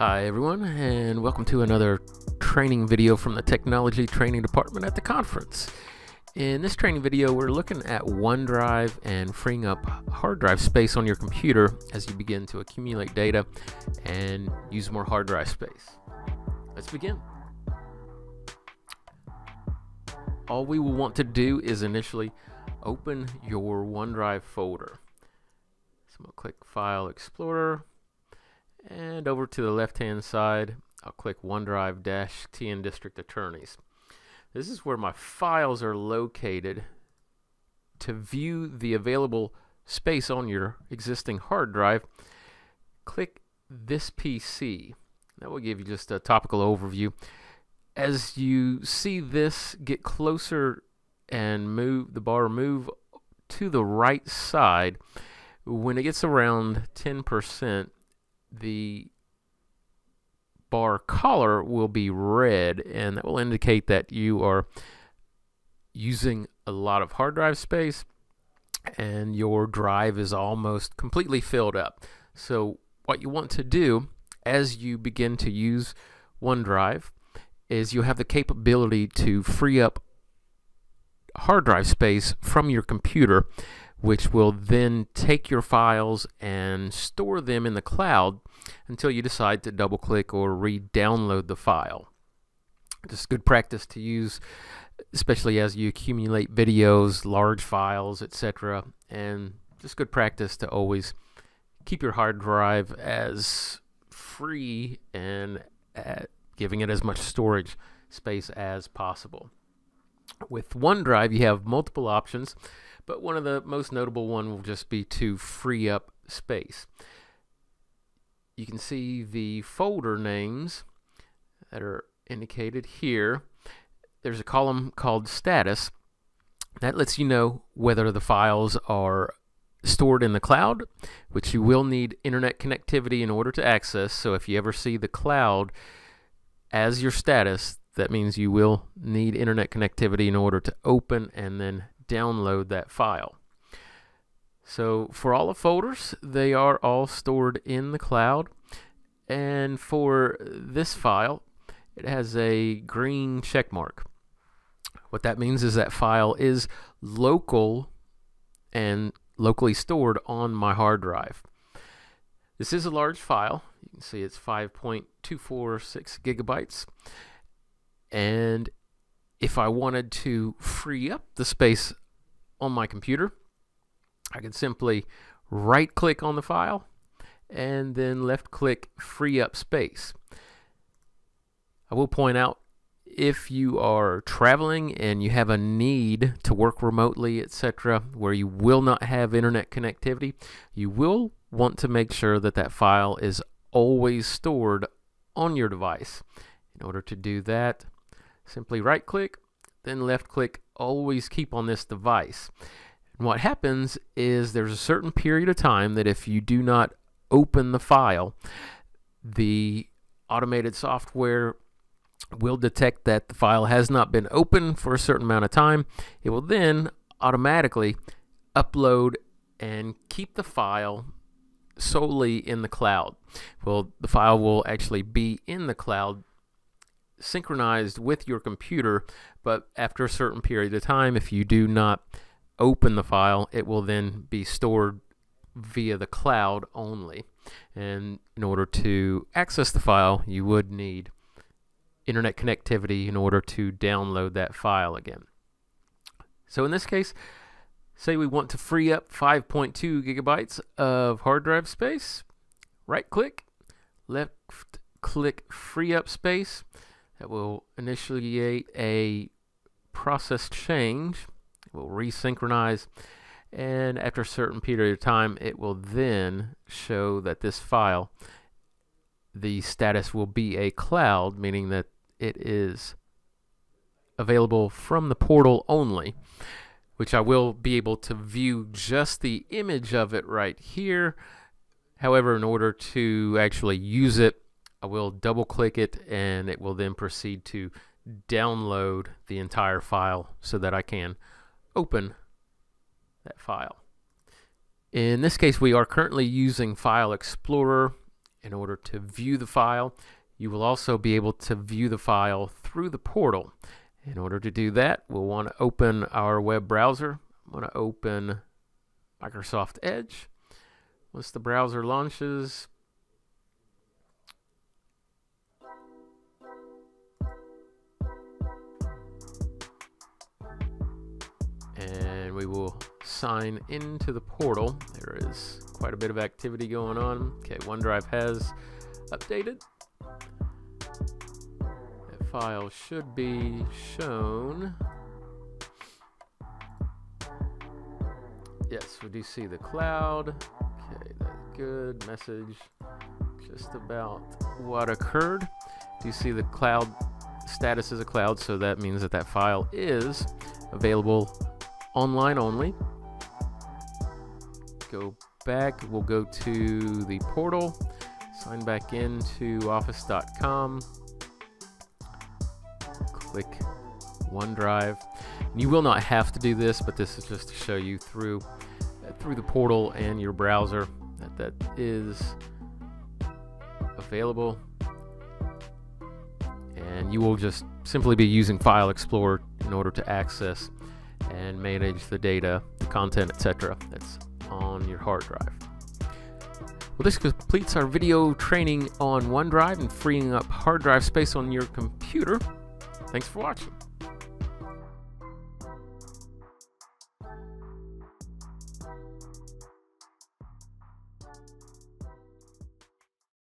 Hi everyone and welcome to another training video from the Technology Training Department at the conference. In this training video we're looking at OneDrive and freeing up hard drive space on your computer as you begin to accumulate data and use more hard drive space. Let's begin. All we will want to do is initially open your OneDrive folder. So I'm going to click File Explorer and over to the left hand side I'll click OneDrive dash TN District Attorneys. This is where my files are located to view the available space on your existing hard drive. Click this PC that will give you just a topical overview. As you see this get closer and move the bar move to the right side. When it gets around 10% the bar color will be red and that will indicate that you are using a lot of hard drive space and your drive is almost completely filled up. So what you want to do as you begin to use OneDrive is you have the capability to free up hard drive space from your computer which will then take your files and store them in the cloud until you decide to double click or re-download the file. Just good practice to use especially as you accumulate videos, large files, etc. And just good practice to always keep your hard drive as free and uh, giving it as much storage space as possible. With OneDrive, you have multiple options but one of the most notable one will just be to free up space. You can see the folder names that are indicated here. There's a column called status that lets you know whether the files are stored in the cloud, which you will need internet connectivity in order to access. So if you ever see the cloud as your status, that means you will need internet connectivity in order to open and then download that file. So for all the folders, they are all stored in the cloud. And for this file, it has a green check mark. What that means is that file is local and locally stored on my hard drive. This is a large file. You can see it's 5.246 gigabytes. And if I wanted to free up the space on my computer, I could simply right click on the file and then left click free up space. I will point out if you are traveling and you have a need to work remotely, etc., where you will not have internet connectivity, you will want to make sure that that file is always stored on your device. In order to do that, simply right click, then left click always keep on this device. And what happens is there's a certain period of time that if you do not open the file, the automated software will detect that the file has not been open for a certain amount of time. It will then automatically upload and keep the file solely in the cloud. Well, the file will actually be in the cloud synchronized with your computer, but after a certain period of time, if you do not open the file, it will then be stored via the cloud only. And in order to access the file, you would need internet connectivity in order to download that file again. So in this case, say we want to free up 5.2 gigabytes of hard drive space, right click, left click free up space, that will initiate a process change. It will resynchronize and after a certain period of time it will then show that this file the status will be a cloud meaning that it is available from the portal only which I will be able to view just the image of it right here however in order to actually use it I will double click it and it will then proceed to download the entire file so that I can open that file. In this case we are currently using File Explorer in order to view the file. You will also be able to view the file through the portal. In order to do that, we'll want to open our web browser. I'm going to open Microsoft Edge. Once the browser launches, and we will sign into the portal. There is quite a bit of activity going on. Okay, OneDrive has updated. That file should be shown. Yes, we do see the cloud. Okay, that's good. Message just about what occurred. Do you see the cloud status is a cloud, so that means that that file is available online only. Go back, we'll go to the portal, sign back into office.com, click OneDrive. You will not have to do this, but this is just to show you through uh, through the portal and your browser that that is available. And you will just simply be using File Explorer in order to access and manage the data, the content, etc. that's on your hard drive. Well, this completes our video training on OneDrive and freeing up hard drive space on your computer. Thanks for watching.